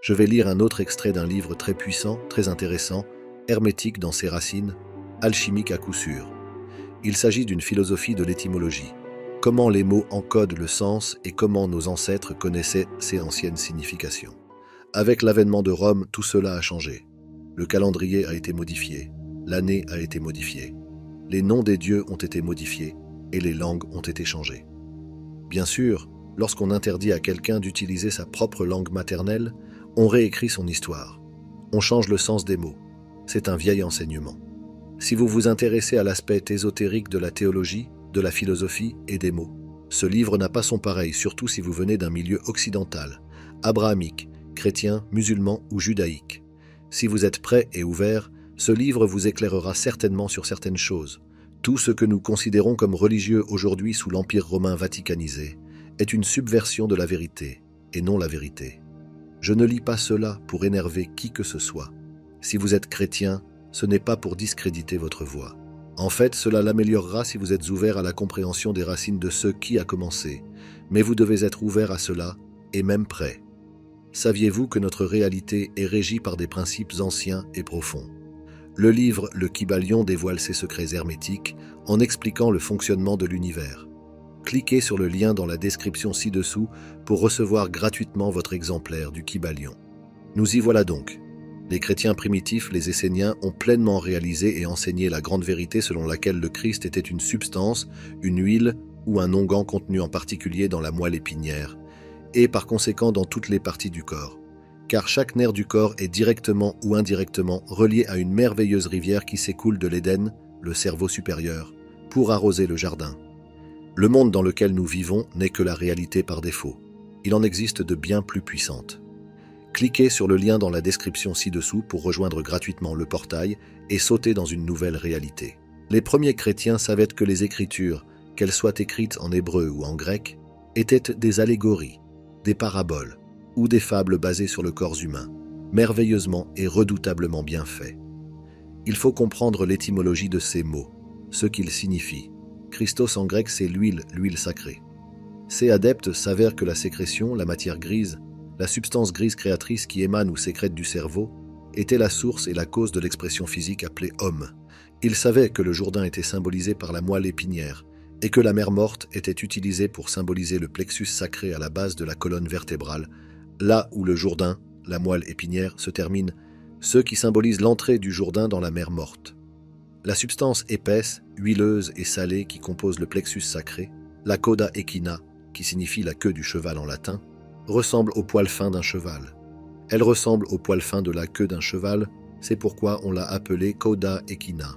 Je vais lire un autre extrait d'un livre très puissant, très intéressant, hermétique dans ses racines, alchimique à coup sûr. Il s'agit d'une philosophie de l'étymologie. Comment les mots encodent le sens et comment nos ancêtres connaissaient ces anciennes significations. Avec l'avènement de Rome, tout cela a changé. Le calendrier a été modifié, l'année a été modifiée, les noms des dieux ont été modifiés et les langues ont été changées. Bien sûr, lorsqu'on interdit à quelqu'un d'utiliser sa propre langue maternelle, on réécrit son histoire. On change le sens des mots. C'est un vieil enseignement. Si vous vous intéressez à l'aspect ésotérique de la théologie, de la philosophie et des mots, ce livre n'a pas son pareil, surtout si vous venez d'un milieu occidental, abrahamique, chrétien, musulman ou judaïque. Si vous êtes prêt et ouvert, ce livre vous éclairera certainement sur certaines choses. Tout ce que nous considérons comme religieux aujourd'hui sous l'Empire romain vaticanisé est une subversion de la vérité, et non la vérité. Je ne lis pas cela pour énerver qui que ce soit. Si vous êtes chrétien, ce n'est pas pour discréditer votre voix. En fait, cela l'améliorera si vous êtes ouvert à la compréhension des racines de ce qui a commencé, mais vous devez être ouvert à cela, et même prêt. Saviez-vous que notre réalité est régie par des principes anciens et profonds? Le livre Le Kybalion dévoile ses secrets hermétiques en expliquant le fonctionnement de l'univers. Cliquez sur le lien dans la description ci-dessous pour recevoir gratuitement votre exemplaire du Kybalion. Nous y voilà donc. Les chrétiens primitifs, les Esséniens, ont pleinement réalisé et enseigné la grande vérité selon laquelle le Christ était une substance, une huile ou un onguent contenu en particulier dans la moelle épinière, et par conséquent dans toutes les parties du corps. Car chaque nerf du corps est directement ou indirectement relié à une merveilleuse rivière qui s'écoule de l'Éden, le cerveau supérieur, pour arroser le jardin. Le monde dans lequel nous vivons n'est que la réalité par défaut. Il en existe de bien plus puissantes. Cliquez sur le lien dans la description ci-dessous pour rejoindre gratuitement le portail et sauter dans une nouvelle réalité. Les premiers chrétiens savaient que les Écritures, qu'elles soient écrites en hébreu ou en grec, étaient des allégories, des paraboles ou des fables basées sur le corps humain, merveilleusement et redoutablement bien faits. Il faut comprendre l'étymologie de ces mots, ce qu'ils signifient. Christos en grec c'est l'huile, l'huile sacrée. Ces adeptes s'avèrent que la sécrétion, la matière grise, la substance grise créatrice qui émane ou sécrète du cerveau, était la source et la cause de l'expression physique appelée homme. Ils savaient que le Jourdain était symbolisé par la moelle épinière et que la mer morte était utilisée pour symboliser le plexus sacré à la base de la colonne vertébrale, là où le Jourdain, la moelle épinière, se termine, ce qui symbolise l'entrée du Jourdain dans la mer morte. La substance épaisse, huileuse et salée qui compose le plexus sacré, la coda equina, qui signifie la queue du cheval en latin, ressemble au poil fin d'un cheval. Elle ressemble au poil fin de la queue d'un cheval, c'est pourquoi on l'a appelée coda equina,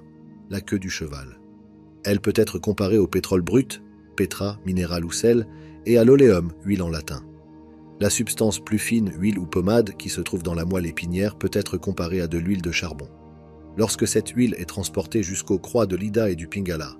la queue du cheval. Elle peut être comparée au pétrole brut, petra, minéral ou sel, et à l'oléum, huile en latin. La substance plus fine, huile ou pommade, qui se trouve dans la moelle épinière, peut être comparée à de l'huile de charbon. Lorsque cette huile est transportée jusqu'aux croix de l'Ida et du Pingala,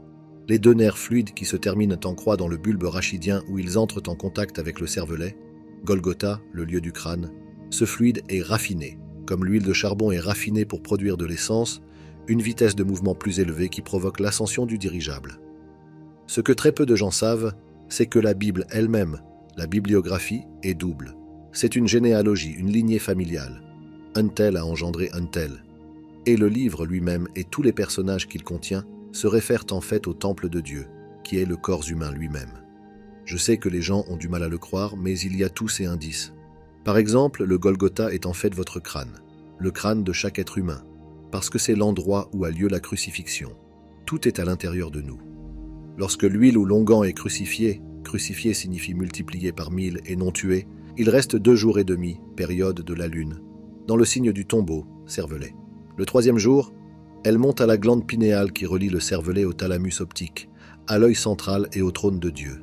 les deux nerfs fluides qui se terminent en croix dans le bulbe rachidien où ils entrent en contact avec le cervelet, Golgotha, le lieu du crâne, ce fluide est raffiné. Comme l'huile de charbon est raffinée pour produire de l'essence, une vitesse de mouvement plus élevée qui provoque l'ascension du dirigeable. Ce que très peu de gens savent, c'est que la Bible elle-même, la bibliographie, est double. C'est une généalogie, une lignée familiale. Un tel a engendré un tel. Et le livre lui-même et tous les personnages qu'il contient se réfèrent en fait au temple de Dieu, qui est le corps humain lui-même. Je sais que les gens ont du mal à le croire, mais il y a tous ces indices. Par exemple, le Golgotha est en fait votre crâne, le crâne de chaque être humain, parce que c'est l'endroit où a lieu la crucifixion. Tout est à l'intérieur de nous. Lorsque l'huile ou l'onguent est crucifié, crucifié signifie multiplié par mille et non tué, il reste deux jours et demi, période de la lune, dans le signe du tombeau, cervelet. Le troisième jour, elle monte à la glande pinéale qui relie le cervelet au thalamus optique, à l'œil central et au trône de Dieu.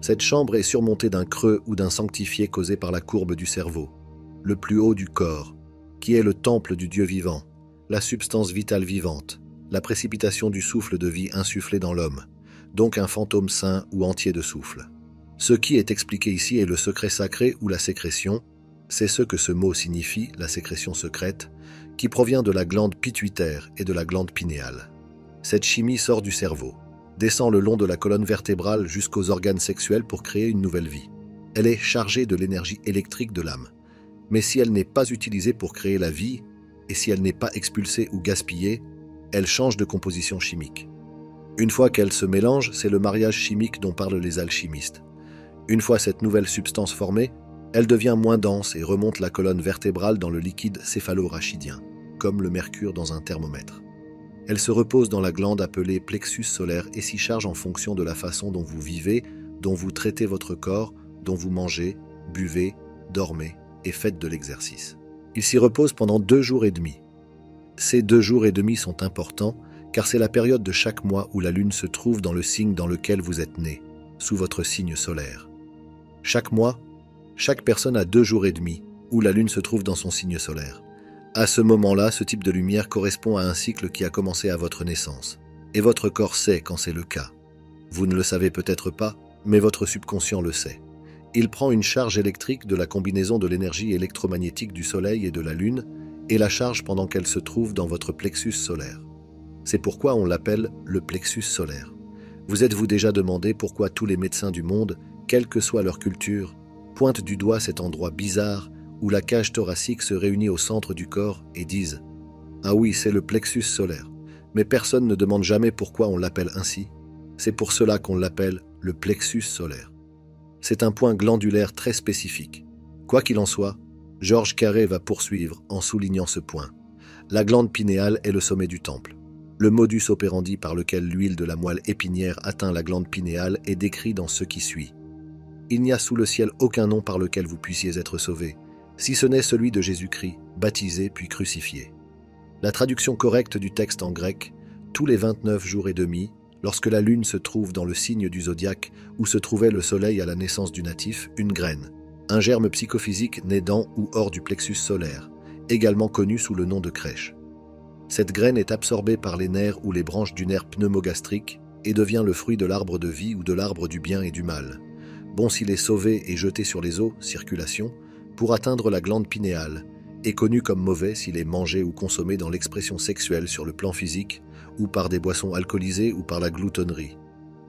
Cette chambre est surmontée d'un creux ou d'un sanctifié causé par la courbe du cerveau, le plus haut du corps, qui est le temple du Dieu vivant, la substance vitale vivante, la précipitation du souffle de vie insufflé dans l'homme, donc un fantôme saint ou entier de souffle. Ce qui est expliqué ici est le secret sacré ou la sécrétion, c'est ce que ce mot signifie, la sécrétion secrète, qui provient de la glande pituitaire et de la glande pinéale. Cette chimie sort du cerveau, descend le long de la colonne vertébrale jusqu'aux organes sexuels pour créer une nouvelle vie. Elle est chargée de l'énergie électrique de l'âme. Mais si elle n'est pas utilisée pour créer la vie, et si elle n'est pas expulsée ou gaspillée, elle change de composition chimique. Une fois qu'elle se mélange, c'est le mariage chimique dont parlent les alchimistes. Une fois cette nouvelle substance formée, elle devient moins dense et remonte la colonne vertébrale dans le liquide céphalorachidien, comme le mercure dans un thermomètre. Elle se repose dans la glande appelée plexus solaire et s'y charge en fonction de la façon dont vous vivez, dont vous traitez votre corps, dont vous mangez, buvez, dormez et faites de l'exercice. Il s'y repose pendant deux jours et demi. Ces deux jours et demi sont importants car c'est la période de chaque mois où la Lune se trouve dans le signe dans lequel vous êtes né, sous votre signe solaire. Chaque mois, chaque personne a deux jours et demi où la Lune se trouve dans son signe solaire. À ce moment-là, ce type de lumière correspond à un cycle qui a commencé à votre naissance. Et votre corps sait quand c'est le cas. Vous ne le savez peut-être pas, mais votre subconscient le sait. Il prend une charge électrique de la combinaison de l'énergie électromagnétique du Soleil et de la Lune et la charge pendant qu'elle se trouve dans votre plexus solaire. C'est pourquoi on l'appelle le plexus solaire. Vous êtes-vous déjà demandé pourquoi tous les médecins du monde, quelle que soit leur culture, pointent du doigt cet endroit bizarre où la cage thoracique se réunit au centre du corps et disent ⁇ Ah oui, c'est le plexus solaire ⁇ mais personne ne demande jamais pourquoi on l'appelle ainsi. C'est pour cela qu'on l'appelle le plexus solaire. C'est un point glandulaire très spécifique. Quoi qu'il en soit, Georges Carré va poursuivre en soulignant ce point. La glande pinéale est le sommet du temple. Le modus operandi par lequel l'huile de la moelle épinière atteint la glande pinéale est décrit dans ce qui suit. Il n'y a sous le ciel aucun nom par lequel vous puissiez être sauvé, si ce n'est celui de Jésus-Christ, baptisé puis crucifié. La traduction correcte du texte en grec, tous les 29 jours et demi, lorsque la lune se trouve dans le signe du zodiaque où se trouvait le soleil à la naissance du natif, une graine, un germe psychophysique né dans ou hors du plexus solaire, également connu sous le nom de crèche. Cette graine est absorbée par les nerfs ou les branches du nerf pneumogastrique et devient le fruit de l'arbre de vie ou de l'arbre du bien et du mal. Bon s'il est sauvé et jeté sur les eaux, circulation, pour atteindre la glande pinéale, est connu comme mauvais s'il est mangé ou consommé dans l'expression sexuelle sur le plan physique, ou par des boissons alcoolisées ou par la gloutonnerie.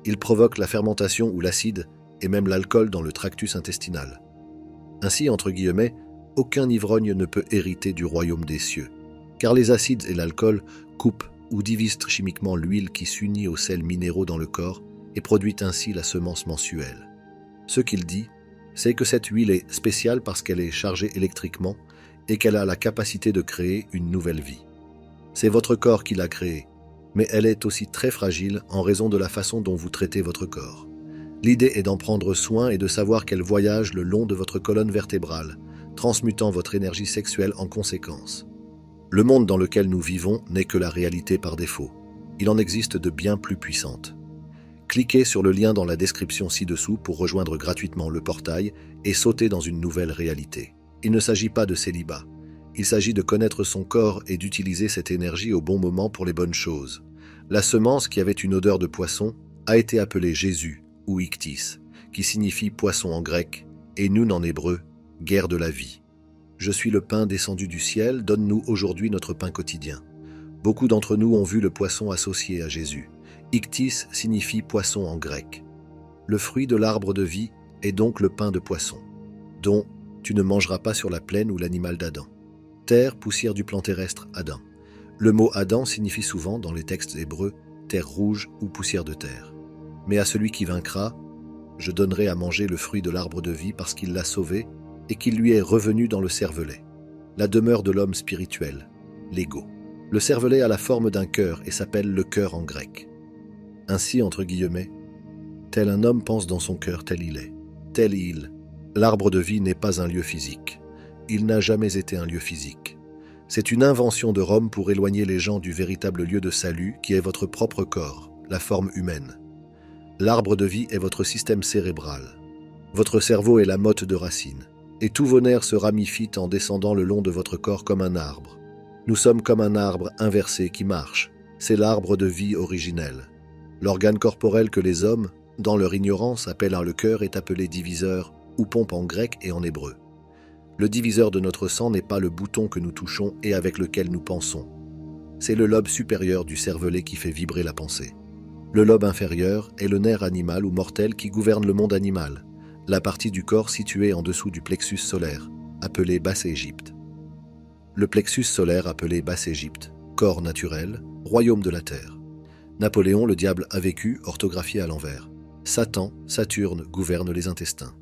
Il provoque la fermentation ou l'acide, et même l'alcool dans le tractus intestinal. Ainsi, entre guillemets, aucun ivrogne ne peut hériter du royaume des cieux, car les acides et l'alcool coupent ou divisent chimiquement l'huile qui s'unit aux sels minéraux dans le corps et produit ainsi la semence mensuelle. Ce qu'il dit, c'est que cette huile est spéciale parce qu'elle est chargée électriquement et qu'elle a la capacité de créer une nouvelle vie. C'est votre corps qui l'a créée, mais elle est aussi très fragile en raison de la façon dont vous traitez votre corps. L'idée est d'en prendre soin et de savoir qu'elle voyage le long de votre colonne vertébrale, transmutant votre énergie sexuelle en conséquence. Le monde dans lequel nous vivons n'est que la réalité par défaut. Il en existe de bien plus puissantes. Cliquez sur le lien dans la description ci-dessous pour rejoindre gratuitement le portail et sauter dans une nouvelle réalité. Il ne s'agit pas de célibat. Il s'agit de connaître son corps et d'utiliser cette énergie au bon moment pour les bonnes choses. La semence qui avait une odeur de poisson a été appelée Jésus ou Ictis, qui signifie poisson en grec, et Nun en hébreu, guerre de la vie. Je suis le pain descendu du ciel, donne-nous aujourd'hui notre pain quotidien. Beaucoup d'entre nous ont vu le poisson associé à Jésus. Ictis signifie poisson en grec. Le fruit de l'arbre de vie est donc le pain de poisson, dont tu ne mangeras pas sur la plaine ou l'animal d'Adam. Terre, poussière du plan terrestre, Adam. Le mot Adam signifie souvent, dans les textes hébreux, terre rouge ou poussière de terre. Mais à celui qui vaincra, je donnerai à manger le fruit de l'arbre de vie parce qu'il l'a sauvé et qu'il lui est revenu dans le cervelet, la demeure de l'homme spirituel, l'ego. Le cervelet a la forme d'un cœur et s'appelle le cœur en grec. Ainsi, entre guillemets, tel un homme pense dans son cœur, tel il est, tel il. L'arbre de vie n'est pas un lieu physique. Il n'a jamais été un lieu physique. C'est une invention de Rome pour éloigner les gens du véritable lieu de salut qui est votre propre corps, la forme humaine. L'arbre de vie est votre système cérébral. Votre cerveau est la motte de racines, et tous vos nerfs se ramifient en descendant le long de votre corps comme un arbre. Nous sommes comme un arbre inversé qui marche. C'est l'arbre de vie originel. L'organe corporel que les hommes, dans leur ignorance, appellent le cœur est appelé diviseur ou pompe en grec et en hébreu. Le diviseur de notre sang n'est pas le bouton que nous touchons et avec lequel nous pensons. C'est le lobe supérieur du cervelet qui fait vibrer la pensée. Le lobe inférieur est le nerf animal ou mortel qui gouverne le monde animal, la partie du corps située en dessous du plexus solaire, appelé Basse-Égypte. Le plexus solaire appelé Basse-Égypte, corps naturel, royaume de la terre. Napoléon, le diable, a vécu, orthographié à l'envers. Satan, Saturne, gouverne les intestins.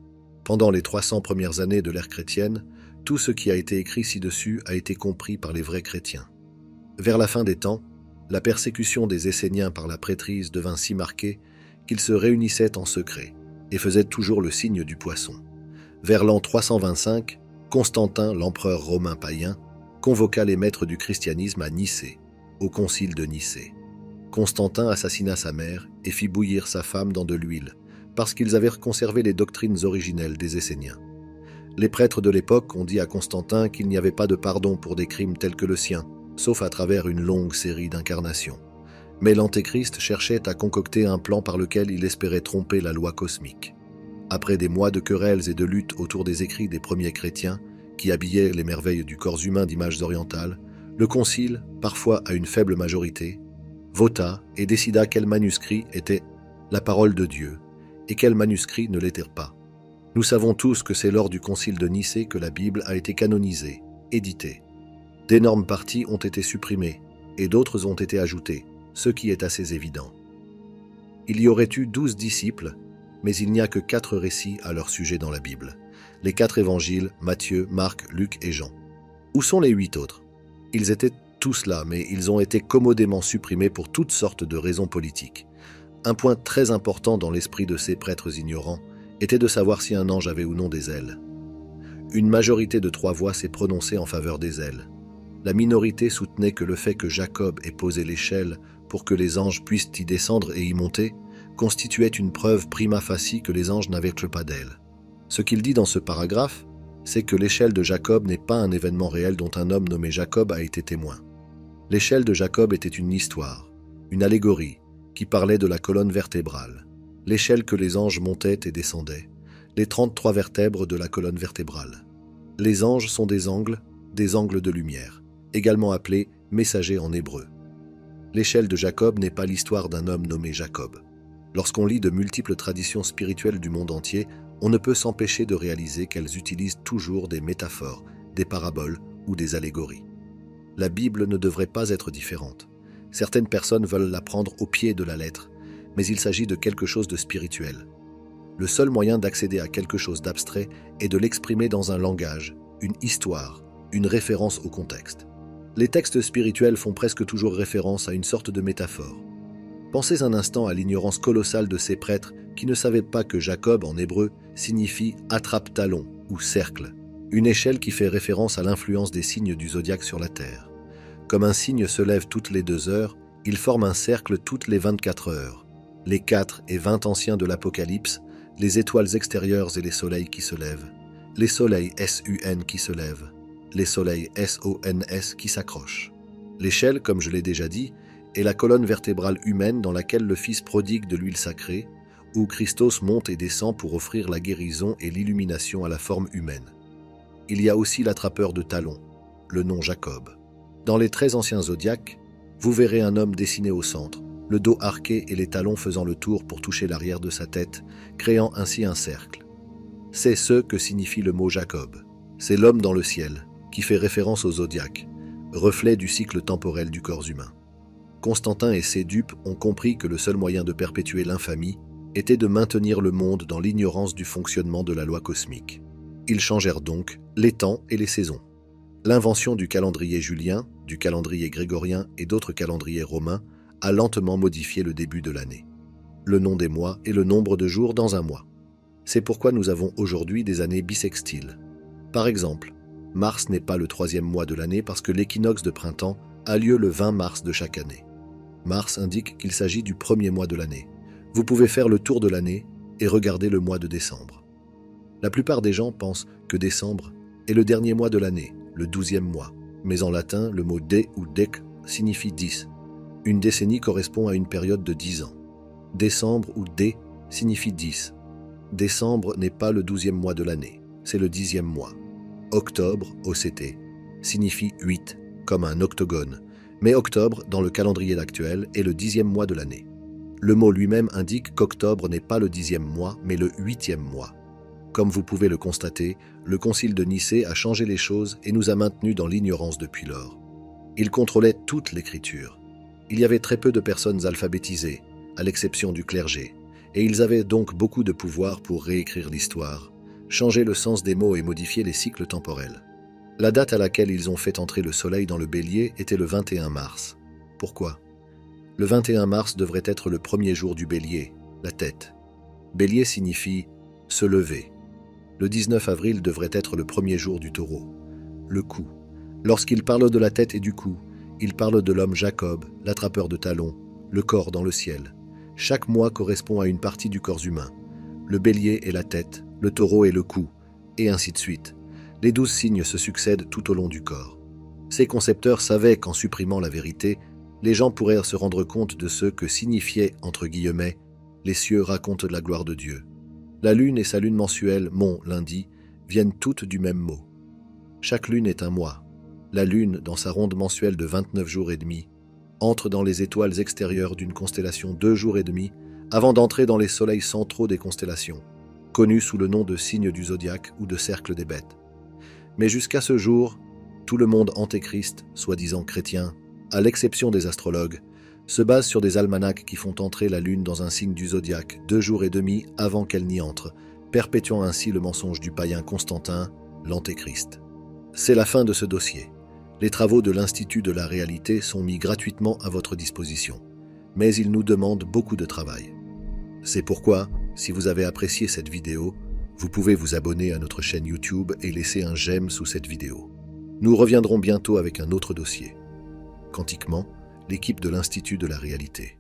Pendant les 300 premières années de l'ère chrétienne, tout ce qui a été écrit ci-dessus a été compris par les vrais chrétiens. Vers la fin des temps, la persécution des Esséniens par la prêtrise devint si marquée qu'ils se réunissaient en secret et faisaient toujours le signe du poisson. Vers l'an 325, Constantin, l'empereur romain païen, convoqua les maîtres du christianisme à Nicée, au concile de Nicée. Constantin assassina sa mère et fit bouillir sa femme dans de l'huile, parce qu'ils avaient conservé les doctrines originelles des Esséniens. Les prêtres de l'époque ont dit à Constantin qu'il n'y avait pas de pardon pour des crimes tels que le sien, sauf à travers une longue série d'incarnations. Mais l'Antéchrist cherchait à concocter un plan par lequel il espérait tromper la loi cosmique. Après des mois de querelles et de luttes autour des écrits des premiers chrétiens, qui habillaient les merveilles du corps humain d'images orientales, le Concile, parfois à une faible majorité, vota et décida quel manuscrit était la parole de Dieu et quel manuscrit ne l'était pas. Nous savons tous que c'est lors du Concile de Nicée que la Bible a été canonisée, éditée. D'énormes parties ont été supprimées et d'autres ont été ajoutées, ce qui est assez évident. Il y aurait eu douze disciples, mais il n'y a que quatre récits à leur sujet dans la Bible. Les quatre évangiles, Matthieu, Marc, Luc et Jean. Où sont les huit autres? Ils étaient tous là, mais ils ont été commodément supprimés pour toutes sortes de raisons politiques. Un point très important dans l'esprit de ces prêtres ignorants était de savoir si un ange avait ou non des ailes. Une majorité de trois voix s'est prononcée en faveur des ailes. La minorité soutenait que le fait que Jacob ait posé l'échelle pour que les anges puissent y descendre et y monter constituait une preuve prima facie que les anges n'avaient pas d'ailes. Ce qu'il dit dans ce paragraphe, c'est que l'échelle de Jacob n'est pas un événement réel dont un homme nommé Jacob a été témoin. L'échelle de Jacob était une histoire, une allégorie, qui parlait de la colonne vertébrale, l'échelle que les anges montaient et descendaient, les 33 vertèbres de la colonne vertébrale. Les anges sont des angles, des angles de lumière également appelé messager en hébreu. L'échelle de Jacob n'est pas l'histoire d'un homme nommé Jacob. Lorsqu'on lit de multiples traditions spirituelles du monde entier, on ne peut s'empêcher de réaliser qu'elles utilisent toujours des métaphores, des paraboles ou des allégories. La Bible ne devrait pas être différente. Certaines personnes veulent la prendre au pied de la lettre, mais il s'agit de quelque chose de spirituel. Le seul moyen d'accéder à quelque chose d'abstrait est de l'exprimer dans un langage, une histoire, une référence au contexte les textes spirituels font presque toujours référence à une sorte de métaphore. Pensez un instant à l'ignorance colossale de ces prêtres qui ne savaient pas que Jacob en hébreu signifie attrape-talon ou cercle, une échelle qui fait référence à l'influence des signes du zodiaque sur la Terre. Comme un signe se lève toutes les deux heures, il forme un cercle toutes les 24 heures. Les quatre et vingt anciens de l'Apocalypse, les étoiles extérieures et les soleils qui se lèvent, les soleils SUN qui se lèvent, les soleils SONS qui s'accrochent. L'échelle, comme je l'ai déjà dit, est la colonne vertébrale humaine dans laquelle le Fils prodigue de l'huile sacrée, où Christos monte et descend pour offrir la guérison et l'illumination à la forme humaine. Il y a aussi l'attrapeur de talons, le nom Jacob. Dans les très anciens zodiaques, vous verrez un homme dessiné au centre, le dos arqué et les talons faisant le tour pour toucher l'arrière de sa tête, créant ainsi un cercle. C'est ce que signifie le mot Jacob. C'est l'homme dans le ciel, qui fait référence au zodiaque, reflet du cycle temporel du corps humain. Constantin et ses dupes ont compris que le seul moyen de perpétuer l'infamie était de maintenir le monde dans l'ignorance du fonctionnement de la loi cosmique. Ils changèrent donc les temps et les saisons. L'invention du calendrier julien, du calendrier grégorien et d'autres calendriers romains a lentement modifié le début de l'année. Le nom des mois et le nombre de jours dans un mois. C'est pourquoi nous avons aujourd'hui des années bissextiles. Par exemple, Mars n'est pas le troisième mois de l'année parce que l'équinoxe de printemps a lieu le 20 mars de chaque année. Mars indique qu'il s'agit du premier mois de l'année. Vous pouvez faire le tour de l'année et regarder le mois de décembre. La plupart des gens pensent que décembre est le dernier mois de l'année, le douzième mois, mais en latin, le mot dé ou dec signifie dix. Une décennie correspond à une période de dix ans. Décembre ou dé signifie dix. Décembre n'est pas le douzième mois de l'année, c'est le dixième mois. Octobre, OCT, signifie 8, comme un octogone, mais octobre, dans le calendrier actuel, est le dixième mois de l'année. Le mot lui-même indique qu'octobre n'est pas le dixième mois, mais le huitième mois. Comme vous pouvez le constater, le concile de Nicée a changé les choses et nous a maintenus dans l'ignorance depuis lors. Il contrôlait toute l'écriture. Il y avait très peu de personnes alphabétisées, à l'exception du clergé, et ils avaient donc beaucoup de pouvoir pour réécrire l'histoire, changer le sens des mots et modifier les cycles temporels. La date à laquelle ils ont fait entrer le soleil dans le bélier était le 21 mars. Pourquoi? Le 21 mars devrait être le premier jour du bélier, la tête. Bélier signifie se lever. Le 19 avril devrait être le premier jour du taureau, le cou. Lorsqu'il parle de la tête et du cou, il parle de l'homme Jacob, l'attrapeur de talons, le corps dans le ciel. Chaque mois correspond à une partie du corps humain. Le bélier est la tête, le taureau est le cou, et ainsi de suite. Les douze signes se succèdent tout au long du corps. Ces concepteurs savaient qu'en supprimant la vérité, les gens pourraient se rendre compte de ce que signifiait, entre guillemets, les cieux racontent la gloire de Dieu. La lune et sa lune mensuelle, mon lundi, viennent toutes du même mot. Chaque lune est un mois. La lune, dans sa ronde mensuelle de 29 jours et demi, entre dans les étoiles extérieures d'une constellation deux jours et demi avant d'entrer dans les soleils centraux des constellations, connus sous le nom de signes du zodiaque ou de cercle des bêtes. Mais jusqu'à ce jour, tout le monde antéchrist, soi-disant chrétien, à l'exception des astrologues, se base sur des almanachs qui font entrer la Lune dans un signe du zodiaque deux jours et demi avant qu'elle n'y entre, perpétuant ainsi le mensonge du païen Constantin, l'Antéchrist. C'est la fin de ce dossier. Les travaux de l'Institut de la réalité sont mis gratuitement à votre disposition, mais ils nous demandent beaucoup de travail. C'est pourquoi, si vous avez apprécié cette vidéo, vous pouvez vous abonner à notre chaîne YouTube et laisser un j'aime sous cette vidéo. Nous reviendrons bientôt avec un autre dossier. Quantiquement, l'équipe de l'Institut de la réalité.